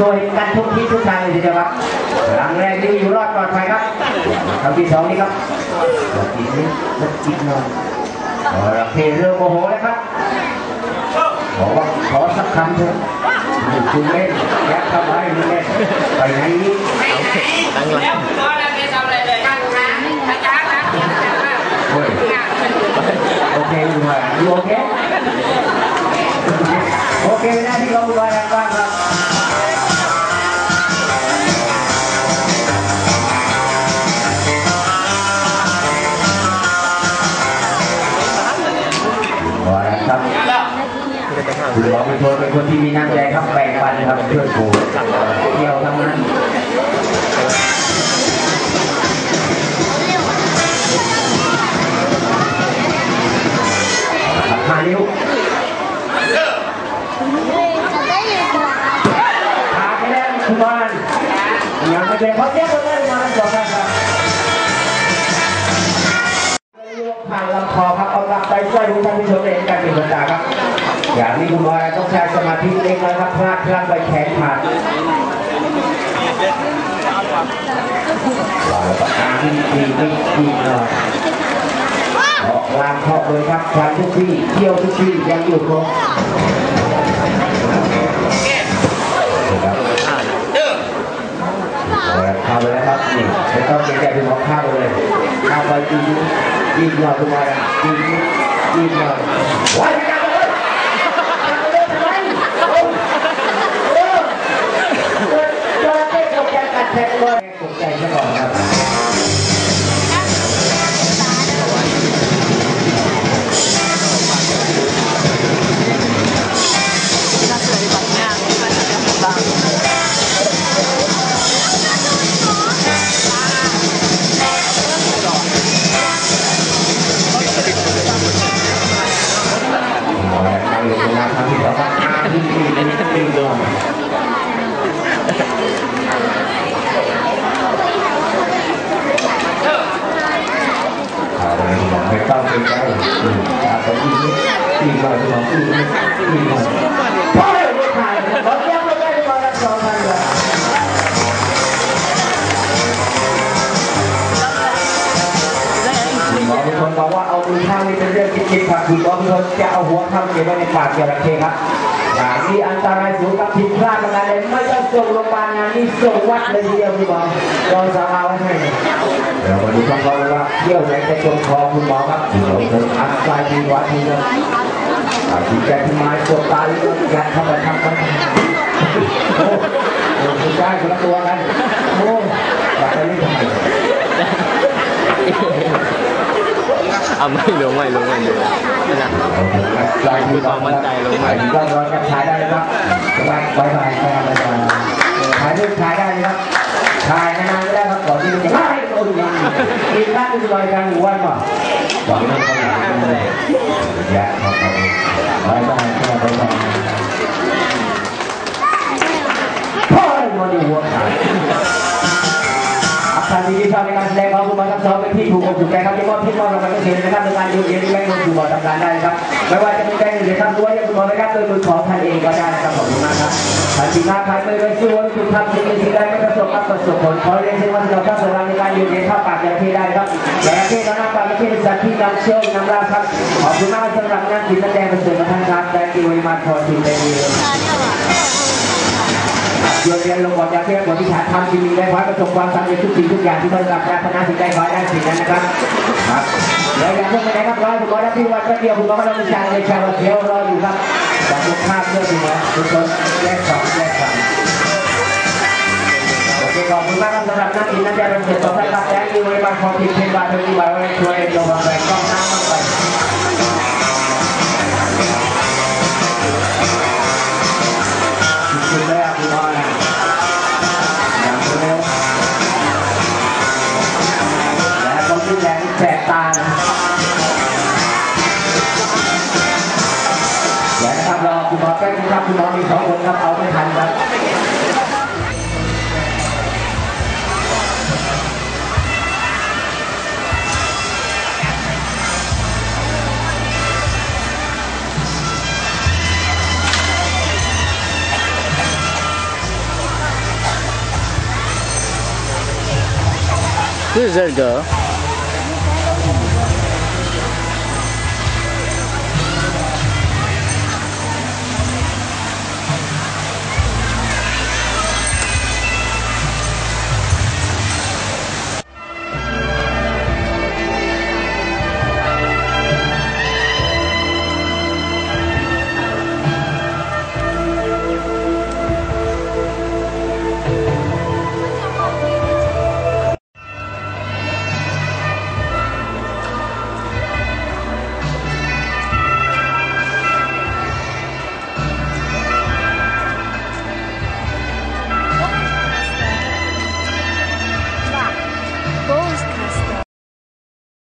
ช่วยกันทุกทางเลยทีเดียวครับหลังแรกดิวอยู่รอดปลอดภัยครับครั้งที่สองนี่ครับรถจิตนิดรถจิตนอยเอาละเพเริ่มโมโหแล้วครับบอกว่าขอสักคำเถอะคุณเล่นแยกทำไมคุณเล่นไปไหนนี่ตั้งหลัแล้วงคุณหมอเราไม่ทำอะไรเลยนั่งนะอาจารย์นะโอ้ยโอเคคุณว่าอยู่โอเคโอเคน้าที่เราคุณว่าอย่างบ้างครับ เป็นคนที่มีน้ำใจครับแบ่งปันครับเพื่อนฝูงเที่ยวทั้งนั้นมาเร็วขาไปแล้วคุณบอลยังไม่เป็นเขาเรียกว่าได้าสอง อย่างนี้คุณบอยต้องใช้สมาธิเล็กน้อยครับพลาดพลาดไปแขนขาดเราก็ตามที่ดีไม่ดีหน่อยออกลางเข้าเลยครับควันทุกที่เที่ยวทุกที่ยังอยู่ครบเข้าไปแล้วครับนี่ไม่ต้องเกรงใจคุณหมอเข้าไปเลยข้าไปจริงยิงหน่อยคุณบอยยิงยิงหน่อยว้ายจับเลยจับเลยทำไมโอ้โอ้จระเข้ ต บาทหมอเป็นคนบอกว่าเอามือข้างนี้เป็นเรื่องที่คิดครับคุณหมอเป็นคนจะเอาหัวข้างเก็บไว้ในปากจระเข้ครับอย่างนี้อันตรายสูงกับผิดพลาดประการใดไม่ต้องส่งโรงพยาบาลงานนี้ส่งวัดเลยทีเดียวคุณหมอรอสาราไว้ให้เดี๋ยวมาดูคำตอบว่าเที่ยวไหนจะจมคอคุณหมอครับคุณหมอเป็นอันตรายที่วัดที่นั่ นอาทิตย์แกที่ไม้ปวดตายยัดเข้าไปทำกันโอ้โหคุณได้คนละตัวกันโอ้อยากไปเล่นทำไมเอาไม่ลงไม่ลงไม่ลงนั่นแหละมีความมั่นใจลงมาก็รอจะขายได้ครับบายบายบายบายบายขายรูปขายได้ครับขายนานๆก็ได้ครับก่อที่มันจะไม่โอ้งกินร้านดูลอยกลางหมู่บ้านป่ะก่อนนั้นเขาอยาเลยอย่ครับบายบายบายบายบานพ่อมันอยู่หัวขาด ชอบในการแสดงความคุณมาทั้งสองเป็นที่ถูกอกถูกใจครับที่มอบที่มอบรางวัลก็เสียนะครับในการดูเรียนที่แม่งคุณหมอทำการได้ครับไม่ว่าจะเป็นใจหรือทำด้วยังคุณหมอนะครับโดยมือของท่านเองก็ได้นะครับขอบคุณมากครับท่านที่มาขายไปเลยช่วยคุณทำสิ่งที่ได้ไม่ประสบความประสบผลขอเรียนเชิญว่าเราทั้งสองในการอยู่ในท่าปากอย่าเทได้ครับยาเทน้ำปากยาเทเป็นสัตว์ที่นำเชี่ยวน้ำลาครับขอบคุณมากสำหรับงานศิลป์แสดงประเสริฐท่านครับได้ที่วิมานพอทีมได้ดี โยนเรียนลงบทยาเทียบบทที่ฐานทำจริงมีได้ขอให้ประสบความสำเร็จทุกสิ่งทุกอย่างที่ท่านรับปรารถนาสิ่งใดขอให้ได้สิ่งนั้นนะครับครับแล้วอย่าเพิ่งไปไหนครับรอคุณหมอรับที่วันก็เดียวคุณหมอกำลังมีชาในชาวเที่ยวรออยู่ครับขอบคุณภาพเพื่อนคุณหมอทุกคนแยกสองแยกสามโอเคขอบคุณมากครับสำหรับนักกินนักเรียนเป็นเกียรติต่อท่านครับและที่บริบาลของทีมเทนบาร์เทนบาร์ไว้ช่วยโยบางแรงกล้องน้ำมากไป Who's that girl.